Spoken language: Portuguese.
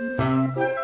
Música